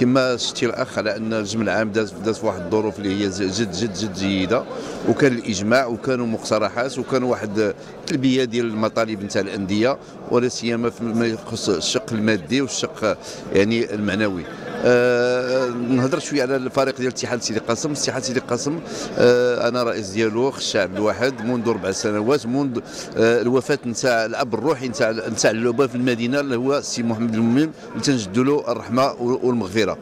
كما شتي الأخ على أن الجمع العام داز داز في واحد الظروف اللي هي جد جد جد جيدة. وكان الإجماع وكانوا مقترحات وكانوا واحد التلبية ديال المطالب نتاع الأندية ولا سيما فيما يخص الشق المادي والشق يعني المعنوي. أه نهضر شوية على الفريق ديال الاتحاد سيدي قاسم. الاتحاد سيدي قاسم أه أنا رئيس ديالو الشعب الواحد منذ أربع سنوات منذ أه الوفاة نتاع الأب الروحي نتاع نتاع اللعبة في المدينة اللي هو السي محمد المؤمن اللي تنجدوا له الرحمة والمغفرة.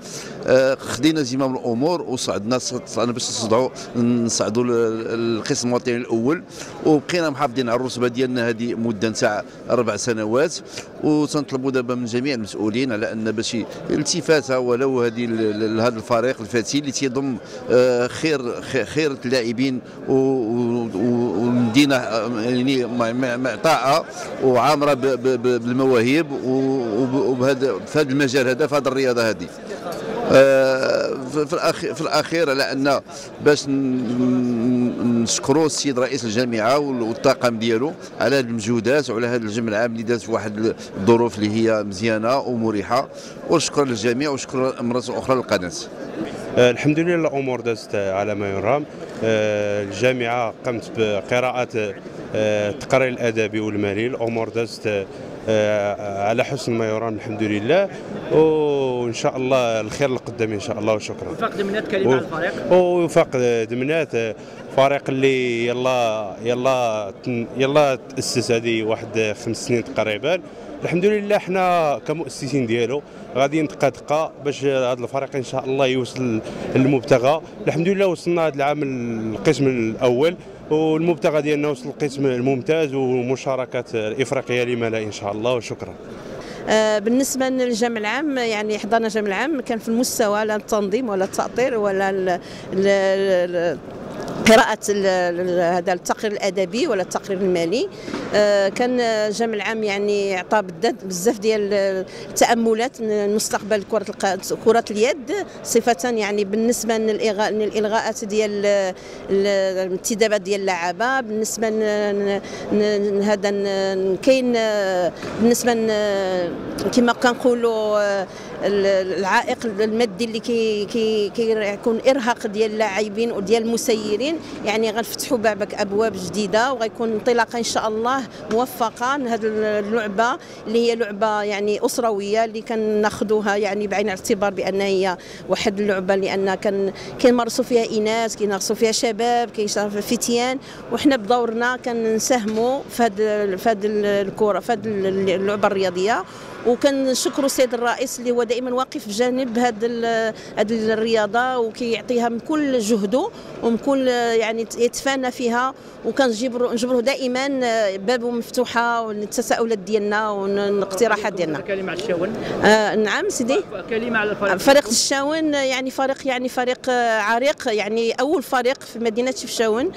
أه خدينا زمام الأمور وصعدنا صعدنا باش نصعدوا نصعدوا القسم الوطني الأول. وبقينا محافظين على الرتبة ديالنا هذه مدة نتاع أربع سنوات. وتنطلبوا دابا من جميع المسؤولين على أن باش التفاتة ولو هذه لهذا الفريق الفتي اللي تيضم خير خير اللاعبين ومدينة يعني معطاءة وعامرة بالمواهب وبهذا في هذا المجال هذا في هذه الرياضة هذه. في الاخير في الأخير على ان باش نشكروا السيد رئيس الجامعة والطاقم ديالو على هذه المجهودات وعلى هذا الجمع العام اللي داز في واحد الظروف اللي هي مزيانة ومريحة. وشكرا للجميع وشكرا مره أخرى للقناة. الحمد لله الأمور دازت على ما يرام. الجامعة قامت بقراءة التقرير الادبي والمالي الأمور دازت على حسن ما يرام الحمد لله وإن شاء الله الخير القدام إن شاء الله وشكرا. وفاق دمنات كلمة على الفريق؟ وفاق دمنات فريق اللي يلا يلا يلا تأسس هذه واحد خمس سنين تقريبا. الحمد لله حنا كمؤسسين ديالو غادي دقه دقه باش هذا الفريق إن شاء الله يوصل للمبتغى. الحمد لله وصلنا هذا العام القسم الأول. والمبتغى ديالنا وصل القسم الممتاز ومشاركة الافريقيه لما لا إن شاء الله وشكرا. بالنسبة للجمع العام يعني حضرنا الجمع العام كان في المستوى لا التنظيم ولا التأطير ولا قراءة هذا التقرير الأدبي ولا التقرير المالي. كان الجمع العام يعني عطى بزاف ديال التأملات من المستقبل كرة كرة اليد صفة يعني بالنسبة للإلغاءات ديال الانتدابات ديال اللعابة بالنسبة هذا كاين بالنسبة كما كنقولوا العائق المادي اللي كي كي كيكون إرهاق ديال اللاعبين وديال المسيرين. يعني غنفتحوا بابك أبواب جديدة وغيكون انطلاقة إن شاء الله موفقة هذه اللعبة اللي هي لعبة يعني اسرويه اللي كناخذوها يعني بعين الاعتبار بأن هي واحد اللعبة لأن كان كيمارسوا فيها إناث كيمارسوا فيها شباب فيها فتيان وحنا بدورنا كنساهموا في هذه في هذه الكرة في هذه اللعبة الرياضية وكنشكروا السيد الرئيس اللي هو دائما واقف بجانب هذه هذه الرياضة وكيعطيها من كل جهده ومن كل يعني يتفانى فيها وكنجبروا نجبروه دائما بابه مفتوحة والتساؤلات ديالنا والإقتراحات ديالنا. كلمة على الشاون. آه نعم سيدي. كلمة على الفريق. فريق الشاون يعني فريق يعني فريق عريق يعني أول فريق في مدينة شفشاون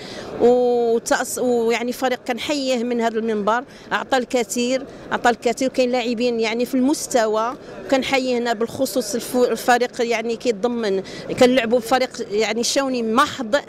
ويعني فريق كنحييه من هذا المنبر أعطى الكثير أعطى الكثير. وكاين لاعبين يعني في المستوى كنحيي هنا بالخصوص الفريق يعني كيتضمن. كنلعبوا بفريق يعني شاوني محض 100%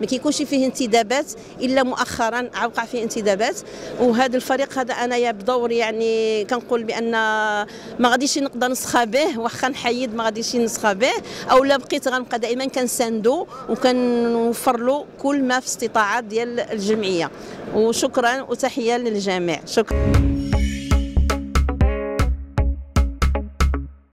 ما كيكونش فيه انتدابات إلا مؤخرا وقع فيه انتدابات. وهذا الفريق هذا انايا بدوري يعني كنقول بأن ما غاديش نقدر نسخى به واخا نحيد ما غاديش نسخى به. أو لا بقيت غنبقى دائما كنساندو وكنوفر له كل ما في استطاعات ديال الجمعية. وشكرا وتحية للجميع. شكرا.